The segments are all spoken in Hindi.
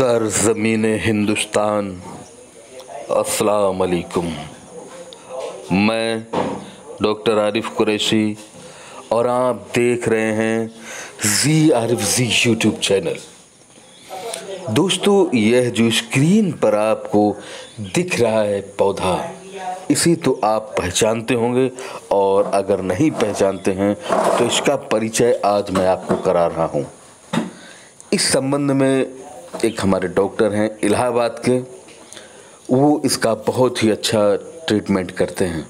सर ज़मीन हिंदुस्तान। अस्सलाम मैं डॉक्टर आरिफ कुरैशी और आप देख रहे हैं जी आरिफ जी यूट्यूब चैनल। दोस्तों, यह जो स्क्रीन पर आपको दिख रहा है पौधा, इसी तो आप पहचानते होंगे और अगर नहीं पहचानते हैं तो इसका परिचय आज मैं आपको करा रहा हूँ। इस संबंध में एक हमारे डॉक्टर हैं इलाहाबाद के, वो इसका बहुत ही अच्छा ट्रीटमेंट करते हैं।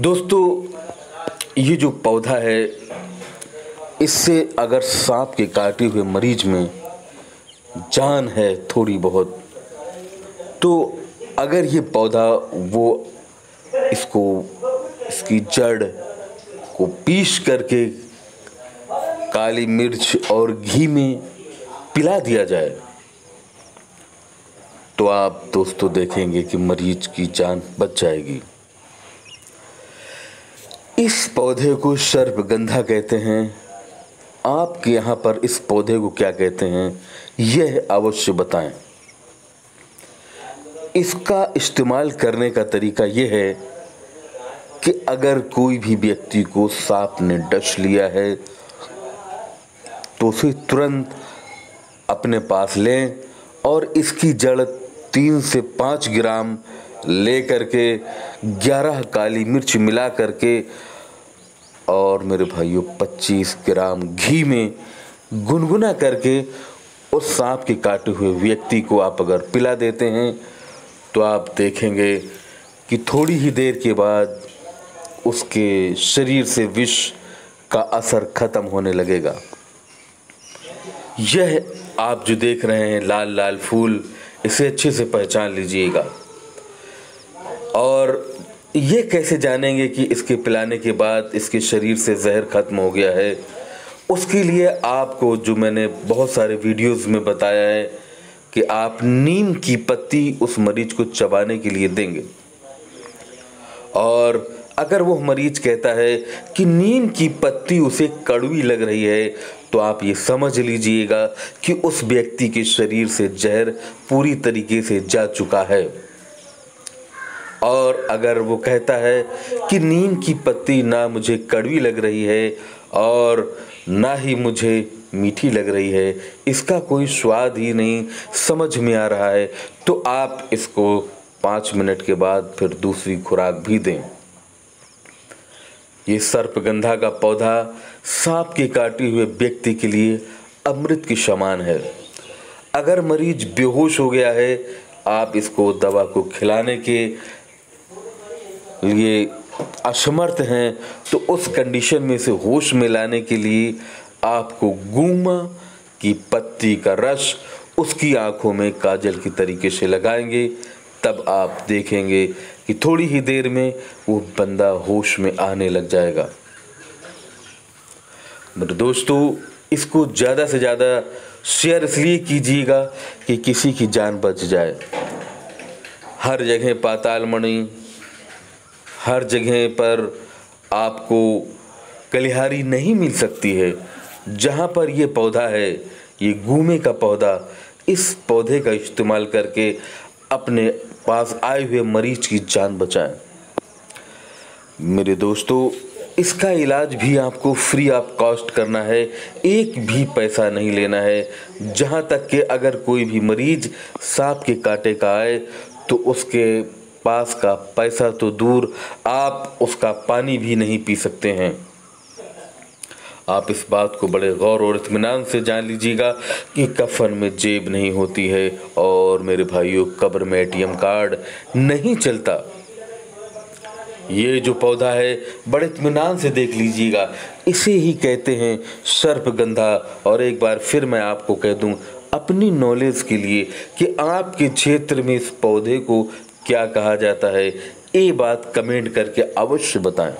दोस्तों, ये जो पौधा है, इससे अगर सांप के काटे हुए मरीज़ में जान है थोड़ी बहुत तो अगर ये पौधा वो इसको, इसकी जड़ को पीस करके काली मिर्च और घी में पिला दिया जाए। तो आप दोस्तों देखेंगे कि मरीज़ की जान बच जाएगी। इस पौधे को सर्पगंधा कहते हैं। आपके यहाँ पर इस पौधे को क्या कहते हैं, यह अवश्य बताएँ। इसका इस्तेमाल करने का तरीका यह है कि अगर कोई भी व्यक्ति को सांप ने डस लिया है तो उसे तुरंत अपने पास लें और इसकी जड़ तीन से पाँच ग्राम ले करके ग्यारह काली मिर्च मिला करके और मेरे भाइयों, पच्चीस ग्राम घी में गुनगुना करके उस सांप के काटे हुए व्यक्ति को आप अगर पिला देते हैं तो आप देखेंगे कि थोड़ी ही देर के बाद उसके शरीर से विष का असर खत्म होने लगेगा। यह आप जो देख रहे हैं, लाल लाल फूल, इसे अच्छे से पहचान लीजिएगा। और ये कैसे जानेंगे कि इसके पिलाने के बाद इसके शरीर से जहर खत्म हो गया है? उसके लिए आपको जो मैंने बहुत सारे वीडियोस में बताया है कि आप नीम की पत्ती उस मरीज़ को चबाने के लिए देंगे। और अगर वो मरीज़ कहता है कि नीम की पत्ती उसे कड़वी लग रही है तो आप ये समझ लीजिएगा कि उस व्यक्ति के शरीर से जहर पूरी तरीके से जा चुका है। और अगर वो कहता है कि नीम की पत्ती ना मुझे कड़वी लग रही है और ना ही मुझे मीठी लग रही है, इसका कोई स्वाद ही नहीं, समझ में आ रहा है तो आप इसको पाँच मिनट के बाद फिर दूसरी खुराक भी दें। ये सर्पगंधा का पौधा सांप के काटे हुए व्यक्ति के लिए अमृत की समान है। अगर मरीज़ बेहोश हो गया है, आप इसको दवा को खिलाने के लिए असमर्थ हैं तो उस कंडीशन में से होश में लाने के लिए आपको गूमा की पत्ती का रस उसकी आँखों में काजल की तरीके से लगाएँगे, तब आप देखेंगे कि थोड़ी ही देर में वो बंदा होश में आने लग जाएगा। मेरे दोस्तों, इसको ज़्यादा से ज़्यादा शेयर इसलिए कीजिएगा कि किसी की जान बच जाए। हर जगह पाताल मणि हर जगह पर आपको कलिहारी नहीं मिल सकती है। जहाँ पर ये पौधा है, ये गूमे का पौधा, इस पौधे का इस्तेमाल करके अपने पास आए हुए मरीज़ की जान बचाएँ। मेरे दोस्तों, इसका इलाज भी आपको फ्री ऑफ़ कॉस्ट करना है, एक भी पैसा नहीं लेना है। जहाँ तक कि अगर कोई भी मरीज़ सांप के कांटे का आए तो उसके पास का पैसा तो दूर, आप उसका पानी भी नहीं पी सकते हैं। आप इस बात को बड़े गौर और इतमान से जान लीजिएगा कि कफन में जेब नहीं होती है और मेरे भाइयों, कब्र में एटीएम कार्ड नहीं चलता। ये जो पौधा है, बड़े इतमान से देख लीजिएगा। इसे ही कहते हैं सर्पगंधा। और एक बार फिर मैं आपको कह दूँ, अपनी नॉलेज के लिए कि आपके क्षेत्र में इस पौधे को क्या कहा जाता है, ये बात कमेंट करके अवश्य बताएँ।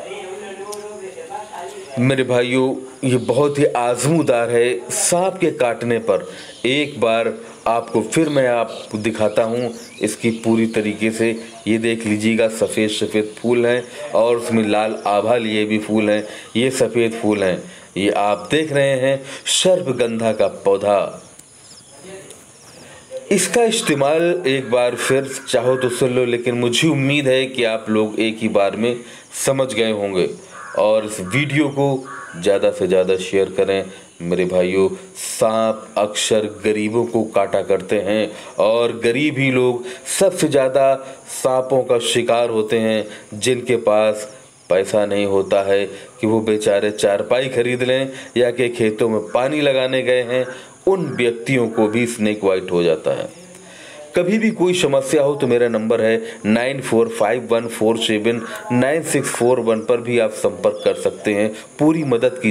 मेरे भाइयों, ये बहुत ही आजमूदार है सांप के काटने पर। एक बार आपको फिर मैं आपको दिखाता हूँ इसकी पूरी तरीके से। ये देख लीजिएगा, सफ़ेद सफ़ेद फूल हैं और उसमें लाल आभा लिए भी फूल हैं। ये सफ़ेद फूल हैं। ये आप देख रहे हैं सर्पगंधा का पौधा। इसका इस्तेमाल एक बार फिर चाहो तो सुन लो, लेकिन मुझे उम्मीद है कि आप लोग एक ही बार में समझ गए होंगे। और इस वीडियो को ज़्यादा से ज़्यादा शेयर करें। मेरे भाइयों सांप अक्सर गरीबों को काटा करते हैं और गरीब ही लोग सबसे ज़्यादा सांपों का शिकार होते हैं, जिनके पास पैसा नहीं होता है कि वो बेचारे चारपाई खरीद लें या कि खेतों में पानी लगाने गए हैं। उन व्यक्तियों को भी स्नेक वाइट हो जाता है। कभी भी कोई समस्या हो तो मेरा नंबर है nine four five one four seven, nine six four one पर भी आप संपर्क कर सकते हैं। पूरी मदद की